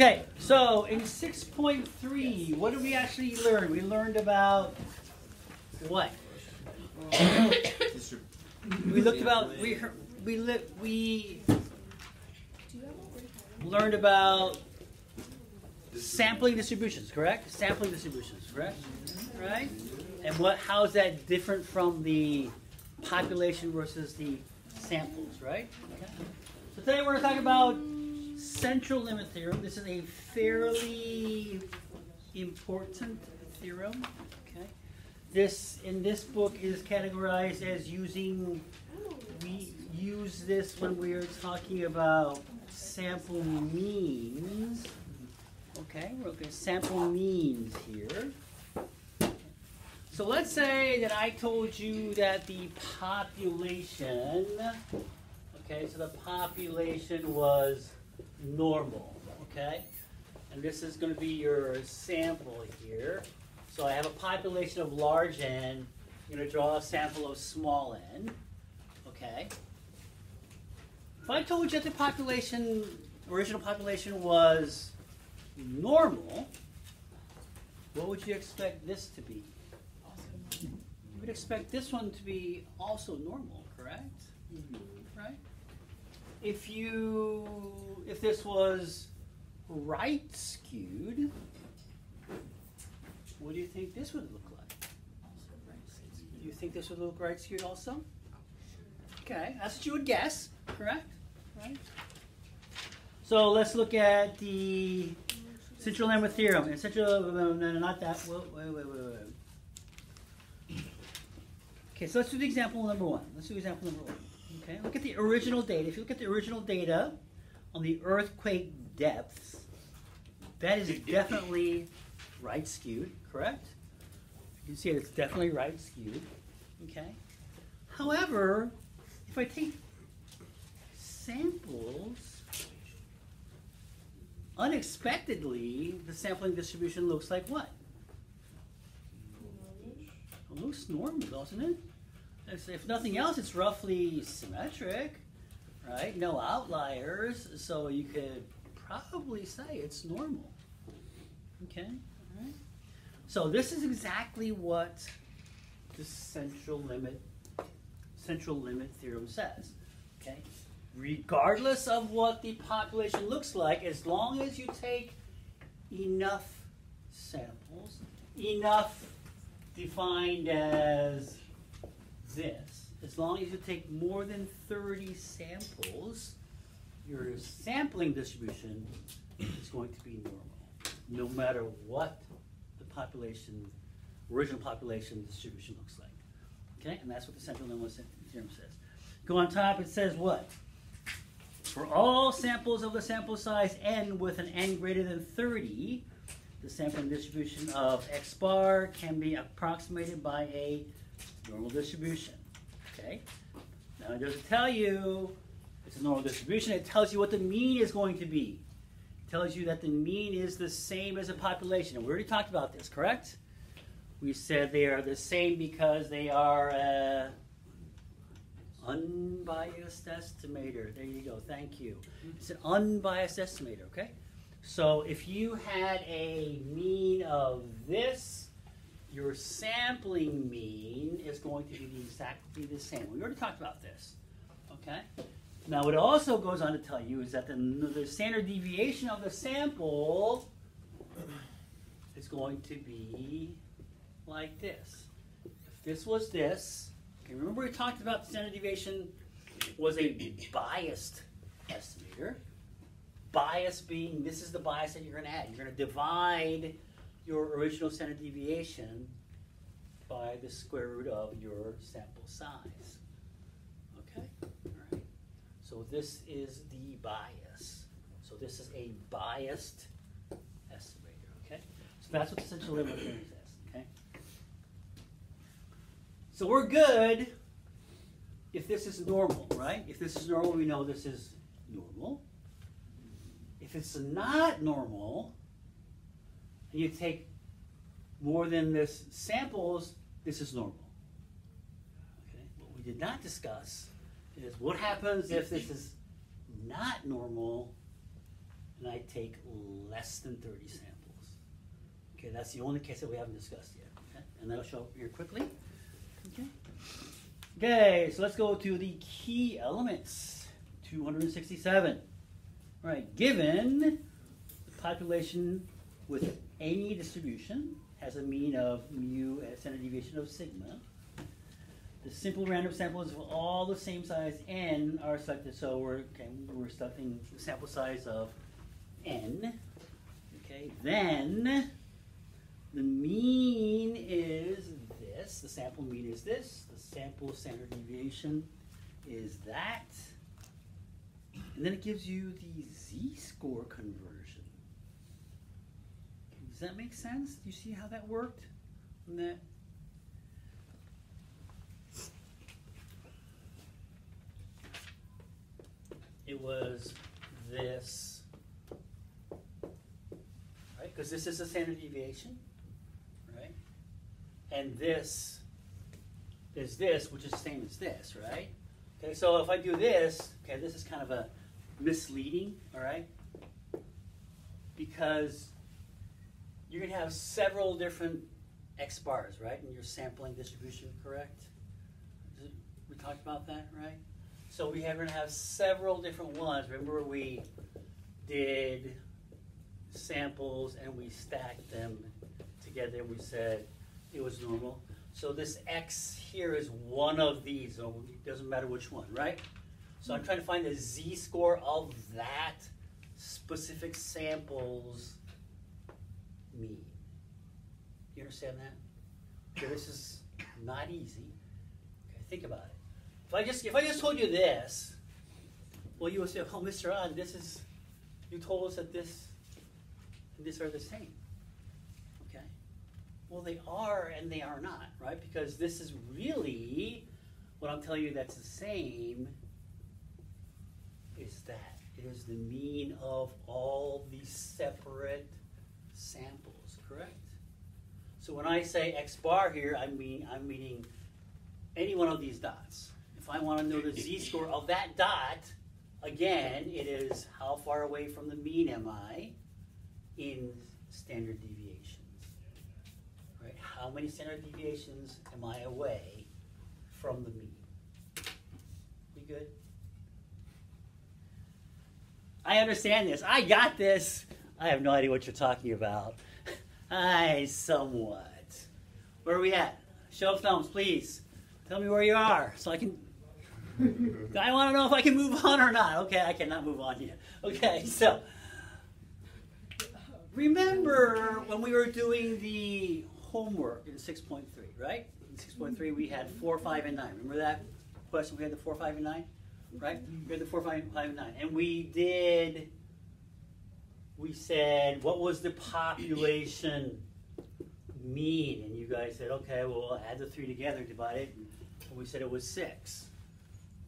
Okay, so in 6.3, what did we actually learn? We learned about what? we looked about we heard, we li- we learned about sampling distributions, correct? Sampling distributions, correct? Right? And what how is that different from the population versus the samples, right? Okay. So today we're going to talk about central limit theorem. This is a fairly important theorem. Okay. This in this book is categorized as using. We use this when we are talking about sample means. Okay, we're looking at sample means here. So let's say that I told you that the population, okay, so the population was normal, okay? And this is going to be your sample here. So I have a population of large n. I'm going to draw a sample of small n, okay? If I told you that the population, original population was normal, what would you expect this to be? You would expect this one to be also normal, correct? Right? If you, if this was right skewed, what do you think this would look like? Do you think this would look right skewed also? Okay, that's what you would guess, correct? Right? So let's look at the central limit theorem. And central, no, no, not that. Wait, wait, wait, wait, wait. Okay, so let's do the example number one. Let's do example number one. Okay, look at the original data. If you look at the original data on the earthquake depths, that is definitely right skewed, correct? You can see it, it's definitely right skewed. Okay. However, if I take samples, unexpectedly, the sampling distribution looks like what? It looks normal, doesn't it? If- nothing else, it's roughly symmetric, right? No outliers, so you could probably say it's normal. Okay, all right. So this is exactly what the central limit central limit theorem says. Okay, regardless of what the population looks like, as long as you take enough samples, enough defined as this. As long as you take more than 30 samples, your sampling distribution is going to be normal, no matter what the population, original population distribution looks like. Okay, and that's what the central limit theorem says. Go on top, it says what? For all samples of the sample size n with an n greater than 30, the sampling distribution of x bar can be approximated by a normal distribution. Okay? Now it doesn't tell you it's a normal distribution, it tells you what the mean is going to be. It tells you that the mean is the same as the population. And we already talked about this, correct? We said they are the same because they are uh, unbiased estimator. There you go, thank you. It's an unbiased estimator, okay? So if you had a mean of this, your sampling mean is going to be exactly the same. We already talked about this, okay? Now what it also goes on to tell you is that the, the standard deviation of the sample is going to be like this. If this was this, okay, remember we talked about the standard deviation was a biased estimator. Bias being this is the bias that you're going to add. You're going to divide your original standard deviation by the square root of your sample size. Okay? All right. So this is the bias. So this is a biased estimator. Okay? So that's what the central limit theorem says. Okay? So we're good if this is normal, right? If this is normal, we know this is normal. If it's not normal, you take more than this samples, this is normal. Okay? What we did not discuss is what happens if this is not normal and I take less than thirty samples. Okay, that's the only case that we haven't discussed yet, okay? And that'll show up here quickly. Okay. Okay, so let's go to the key elements. Two hundred and sixty-seven. All right, given the population with any distribution has a mean of mu and standard deviation of sigma, the simple random samples of all the same size n are selected. So we're okay, we're selecting the sample size of n. Okay, then the mean is this. The sample mean is this. The sample standard deviation is that. And then it gives you the z-score conversion. Does that make sense? Do you see how that worked? That it was this, right? Because this is a standard deviation, right? And this is this, which is the same as this, right? Okay, so if I do this, okay, this is kind of a misleading, all right? Because you're going to have several different X bars, right, in your sampling distribution, correct? We talked about that, right? So we are going to have several different ones. Remember we did samples and we stacked them together. We said it was normal. So this X here is one of these. So it doesn't matter which one, right? So I'm trying to find the z-score of that specific sample's mean. You understand that? Okay, this is not easy. Okay, think about it. If I just if I just told you this, well, you would say, "Oh, Mr. Ahn, this is you told us that this and this are the same." Okay. Well, they are and they are not, right? Because this is really what I'm telling you that's the same is that it is the mean of all these separate samples, correct? So when I say x bar here, I mean I'm meaning any one of these dots. If I want to know the z-score of that dot, again, it is how far away from the mean am I in standard deviations. Right? How many standard deviations am I away from the mean? We good? I understand this. I got this. I have no idea what you're talking about. I somewhat. Where are we at? Show of thumbs, please. Tell me where you are so I can. I want to know if I can move on or not. Okay, I cannot move on yet. Okay, so. Remember when we were doing the homework in 6.3, right? In 6.3, we had 4, 5, and 9. Remember that question? We had the 4, 5, and 9? right? We had the 4 5 and 9 and we did. We said, what was the population mean? And you guys said, okay, well, we'll add the three together, divide it, and we said it was six.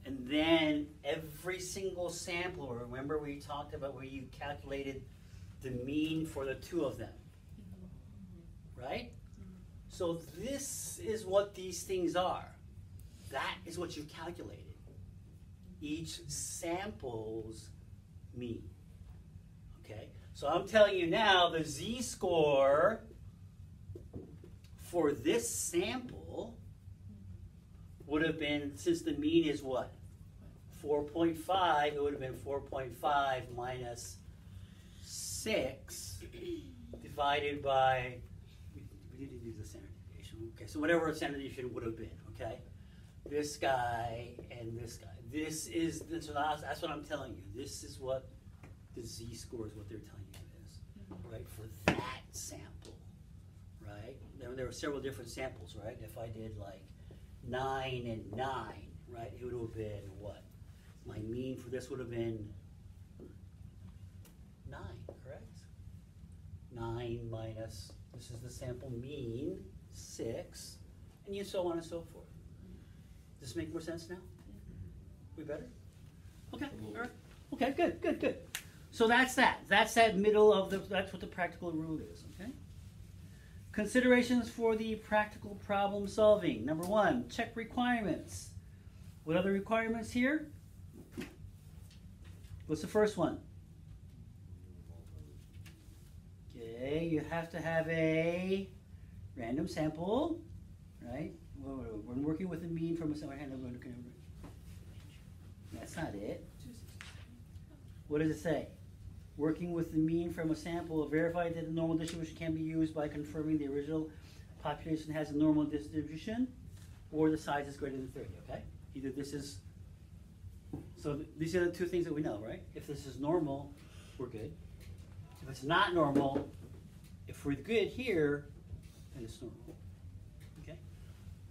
And then every single sample, remember we talked about where you calculated the mean for the two of them, right? So this is what these things are. That is what you calculated each sample's mean. Okay, so I'm telling you now the z-score for this sample would have been, since the mean is what? 4.5, it would have been 4.5 minus 6 divided by, we didn't use the standard deviation, okay, so whatever standard deviation would have been, okay? This guy and this guy. This is, so that's, that's what I'm telling you. This is what the z-score is what they're telling you it is, mm-hmm. right? For that sample, right? There, there were several different samples, right? If I did like nine and nine, right, it would have been what? My mean for this would have been nine, correct? Nine minus, this is the sample mean, six, and you so on and so forth. Does this make more sense now? We better? Okay, all right. Okay, good, good, good. So that's that. That's that middle of the, that's what the practical rule is, okay? Considerations for the practical problem solving. Number one, check requirements. What are the requirements here? What's the first one? Okay, you have to have a random sample, right? When working with a mean from a sample, that's not it. What does it say? Working with the mean from a sample, verify that the normal distribution can be used by confirming the original population has a normal distribution or the size is greater than 30, okay? Either this is, so th- these are the two things that we know, right? If this is normal, we're good. If it's not normal, if we're good here, then it's normal. Okay?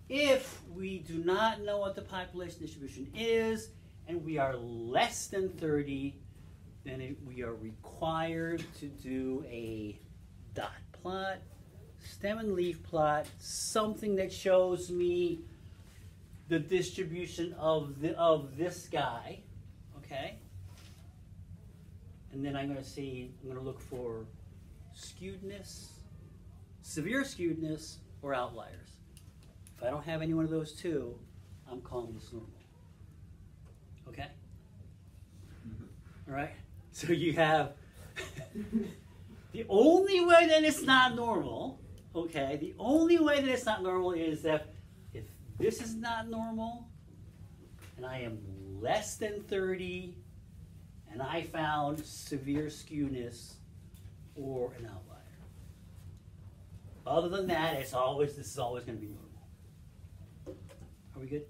If we do not know what the population distribution is and we are less than 30, then it, we are required to do a dot plot, stem and leaf plot, something that shows me the distribution of the, of this guy, okay? And then I'm going to see, I'm going to look for skewedness, severe skewedness, or outliers. If I don't have any one of those two, I'm calling this normal. Okay? Mm-hmm. All right? So you have the only way that it's not normal, okay, the only way that it's not normal is that if this is not normal and I am less than 30 and I found severe skewness or an outlier. Other than that, it's always this is always going to be normal. Are we good?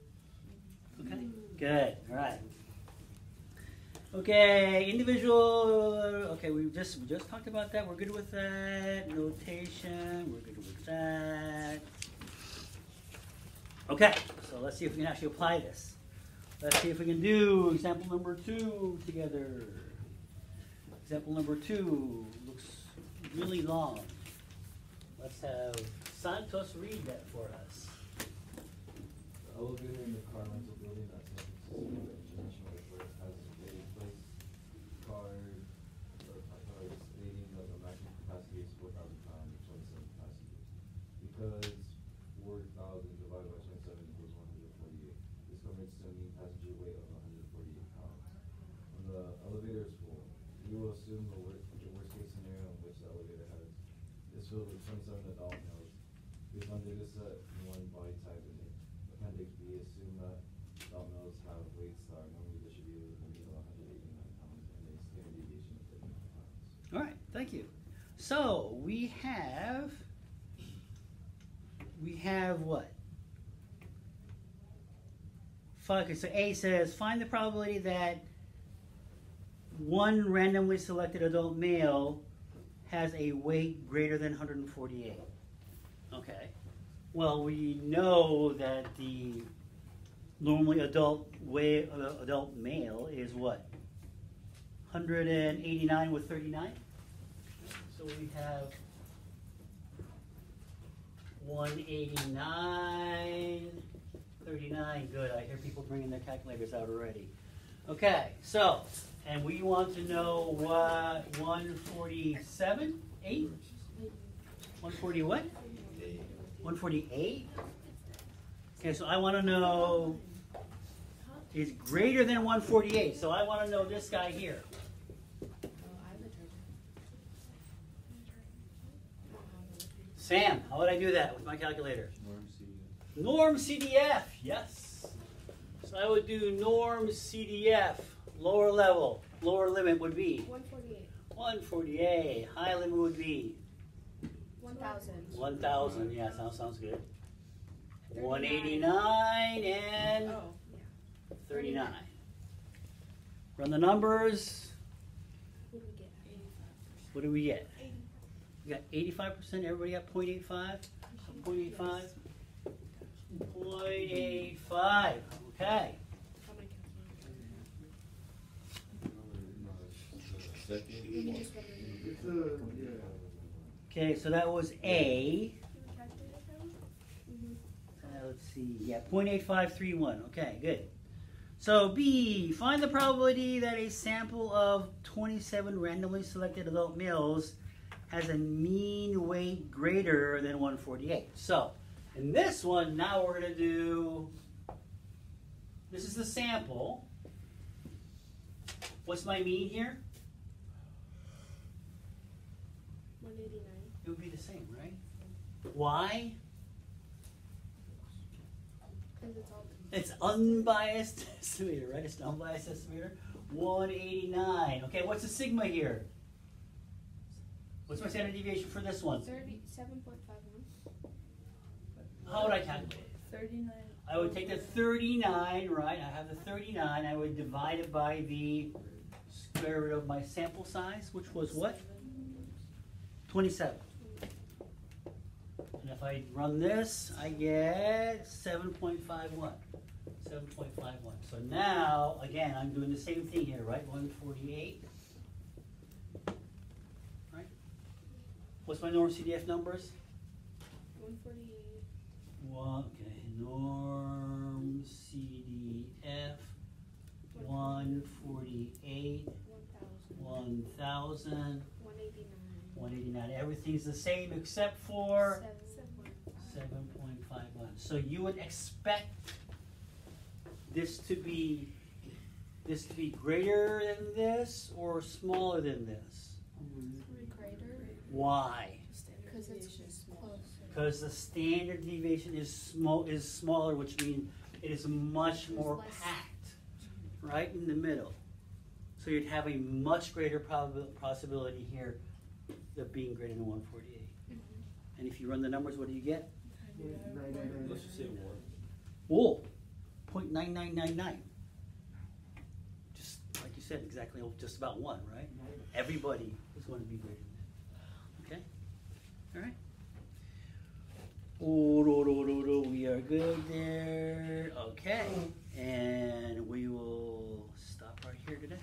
Okay. Good. All right. Okay, individual. Okay, we just we just talked about that. We're good with that. Notation. We're good with that. Okay, so let's see if we can actually apply this. Let's see if we can do example number two together. Example number two looks really long. Let's have Santos read that for us. The elevator in the car rental building at San Francisco International Airport has a waiting place. Car, or car is stating that the maximum capacity is four thousand pounds or twenty-seven passengers. Because four thousand divided by twenty-seven equals one hundred forty-eight. This converts to a mean passenger weight of hundred forty-eight pounds. When the elevator is full, we will assume the worst, the worst case scenario in which the elevator has is filled with twenty-seven adult males. Based on data set one body type in appendix B, assume that adult males have weights that are normally distributed with a mean of hundred eighty-nine pounds and a standard deviation of thirty-nine pounds. All right, thank you. So we have we have what? Okay, so A says find the probability that one randomly selected adult male has a weight greater than 148. Okay. Well, we know that the normally adult weight uh, adult male is what? 189 with 39. So we have 189, 39. Good. I hear people bringing their calculators out already. Okay, so, and we want to know what 147, 8? 140 what? 148? Okay, so I want to know is greater than 148. So I want to know this guy here. Sam, how would I do that with my calculator? Norm C. Norm CDF, yes. So I would do norm CDF, lower level, lower limit would be 148. 148. High limit would be 1000. 1,000. Yeah, sounds, sounds good. 189 and Oh, 39. Run the numbers. Who did we get? What do we get? We got 85%. Everybody got 0.85? 0.85? 0.85. Okay. You. Okay, so that was A. Uh, let's see, yeah, 0.8531. Okay, good. So B, find the probability that a sample of 27 randomly selected adult males has a mean weight greater than 148. So in this one, now we're going to do, this is the sample. What's my mean here? 189. it would be the same, right? Why? Cause it's all. It's unbiased estimator, right? It's an unbiased estimator. 189. Okay, what's the sigma here? What's my standard deviation for this one? Thirty-seven point five one. How would I calculate it? Thirty-nine. I would take the 39, right? I have the 39. I would divide it by the square root of my sample size, which was what? 27. And if I run this, I get 7.51. 7.51. So now, again, I'm doing the same thing here, right? 148. What's my norm CDF numbers? One forty-eight. One, okay, norm CDF, one forty-eight, One thousand. one thousand, One eighty-nine. one eighty-nine, everything's the same except for Seven point five. seven point five one. So you would expect this to be, this to be greater than this or smaller than this? Greater. Why? Cause it's close. Because the standard deviation is small, is smaller, which means it is much more less. packed, right in the middle. So you'd have a much greater prob- possibility here of being greater than one forty-eight. Mm-hmm. And if you run the numbers, what do you get? Let's just say one. Whoa, point nine nine nine nine. Just like you said, exactly, just about one, right? Everybody is going to be greater than that. Okay? All right. Oh, do, do, do, we are good there. Okay. And we will stop right here today.